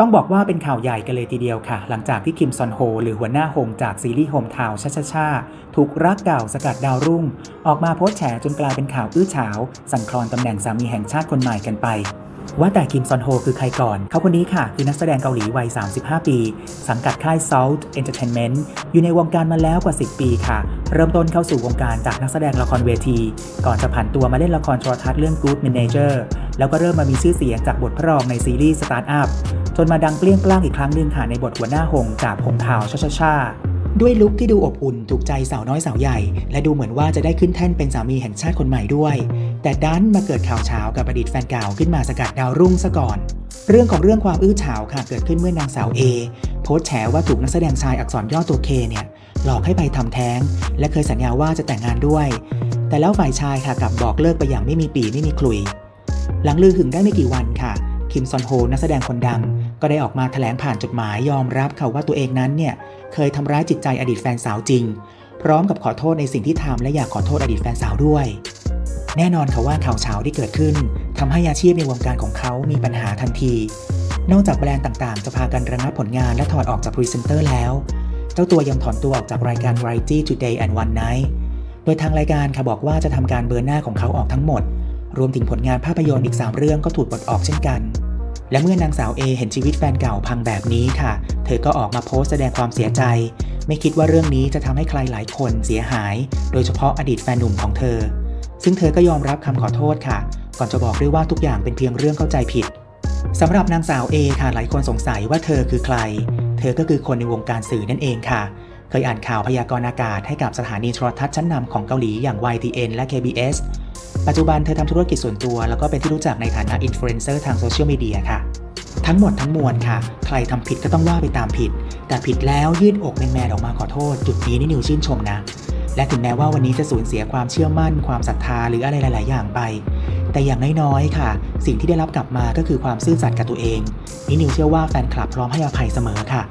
ต้องบอกว่าเป็นข่าวใหญ่กันเลยทีเดียวค่ะ หลังจากที่คิมซอนโฮหรือหัวหน้าโฮงจากซีรีส์ Hometown Cha-Cha-Cha ถูกรักเก่าสกัดดาวรุ่ง ออกมาโพสแฉจนกลายเป็นข่าวอื้อฉาว สั่นคลอนตำแหน่งสามีแห่งชาติคนใหม่กันไปว่าแต่คิมซอนโฮคือใครก่อน เขาคนนี้ค่ะ คือนักแสดงเกาหลีวัย 35 ปี สังกัดค่าย Salt Entertainment อยู่ในวงการมาแล้วกว่า 10 ปีค่ะ เริ่มต้นเข้าสู่วงการจากนักแสดงละครเวที ก่อนจะผันตัวมาเล่นละครโทรทัศน์เรื่อง Good Manager แล้วก็เริ่มมามีชื่อเสียงจากบทพระรองในซีรีส์ Start Up จนมาดังเปรี้ยงปร้างอีกครั้งหนึ่งค่ะในบทหัวหน้าหงจากหงทาวชาชาชาด้วยลุคที่ดูอบอุ่นถูกใจสาวน้อยสาวใหญ่ และดูเหมือนว่าจะได้ขึ้นแท่นเป็นสามีแห่งชาติคนใหม่ด้วย แต่ดันมาเกิดข่าวเช้ากับอดีตแฟนเก่าขึ้นมาสกัดดาวรุ่งซะก่อน เรื่องของเรื่องความอื้อฉาวค่ะเกิดขึ้นเมื่อนางสาวเอโพสต์แฉว่าถูกนักแสดงชายอักษรย่อตัวเคเนี่ยหลอกให้ไปทำแท้ง และเคยสัญญาว่าจะแต่งงานด้วย แต่แล้วฝ่ายชายค่ะกลับบอกเลิกไปอย่างไม่มีปี่ไม่มีขลุ่ย หลังลือหึ่งได้ไม่กี่วันค่ะคิมซอนโฮนักแสดงคนดัง ก็ได้ออกมาแถลงผ่านจดหมายยอมรับค่ะว่าตัวเองนั้นเนี่ยเคยทำร้ายจิตใจอดีตแฟนสาวจริง พร้อมกับขอโทษในสิ่งที่ทำและอยากขอโทษอดีตแฟนสาวด้วย แน่นอนค่ะว่าข่าวฉาวที่เกิดขึ้นทำให้อาชีพในวงการของเขามีปัญหาทันที นอกจากแบรนด์ต่างๆ จะพากันระงับผลงานและถอดออกจากพรีเซนเตอร์แล้ว เจ้าตัวยังถอนตัวออกจากรายการ Variety Today and One Night โดยทางรายการค่ะบอกว่าจะทำการเบอร์หน้าของเขาออกทั้งหมด รวมถึงผลงานภาพยนตร์อีก 3 เรื่องก็ถูกปลดออกเช่นกัน และเมื่อนางสาวเอเห็นชีวิตแฟนเก่าพังแบบนี้ค่ะ เธอก็ออกมาโพสต์แสดงความเสียใจ ไม่คิดว่าเรื่องนี้จะทำให้ใครหลายคนเสียหาย โดยเฉพาะอดีตแฟนหนุ่มของเธอ ซึ่งเธอก็ยอมรับคำขอโทษค่ะ ก่อนจะบอกด้วยว่าทุกอย่างเป็นเพียงเรื่องเข้าใจผิดสำหรับนางสาวเอค่ะหลายคนสงสัยว่าเธอคือใคร เธอก็คือคนในวงการสื่อนั่นเองค่ะ เคยอ่านข่าวพยากรณ์อากาศให้กับสถานีโทรทัศน์ชั้นนำของเกาหลีอย่าง YTN และ KBS ปัจจุบันเธอทำธุรกิจส่วนตัว แล้วก็เป็นที่รู้จักในฐานะอินฟลูเอนเซอร์ทางโซเชียลมีเดียค่ะ ทั้งหมดทั้งมวลค่ะ ใครทำผิดก็ต้องว่าไปตามผิด แต่ผิดแล้วยืดอกแมนๆออกมาขอโทษ จุดนี้นี่นิวชื่นชมนะ และถึงแม้ว่าวันนี้จะสูญเสียความเชื่อมั่น ความศรัทธาหรืออะไรหลาย ๆ อย่างไป แต่อย่างน้อยๆค่ะ สิ่งที่ได้รับกลับมาก็คือความซื่อสัตย์กับตัวเองนี่นิวเชื่อว่าแฟนคลับพร้อมให้อภัยเสมอค่ะ